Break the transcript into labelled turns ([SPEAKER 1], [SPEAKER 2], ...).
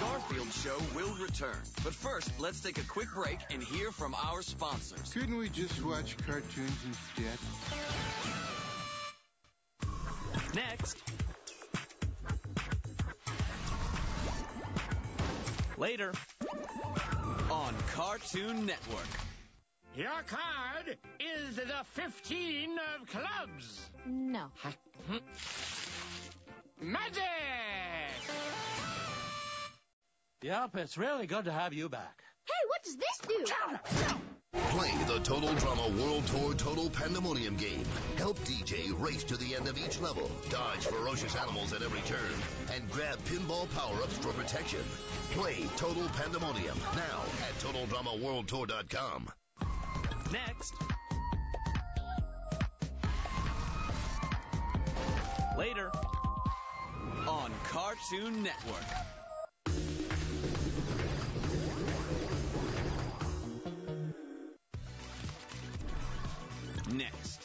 [SPEAKER 1] Garfield Show will return. But first, let's take a quick break and hear from our sponsors.
[SPEAKER 2] Couldn't we just watch cartoons instead?
[SPEAKER 1] Next. Later. On Cartoon Network.
[SPEAKER 3] Your card is the 15 of clubs.
[SPEAKER 4] No.
[SPEAKER 3] Hmm.
[SPEAKER 5] Yep, it's really good to have you back.
[SPEAKER 4] Hey, what does this do?
[SPEAKER 6] Play the Total Drama World Tour Total Pandemonium game. Help DJ race to the end of each level, dodge ferocious animals at every turn, and grab pinball power-ups for protection. Play Total Pandemonium now at TotalDramaWorldTour.com.
[SPEAKER 1] Next. Later. On Cartoon Network. Next.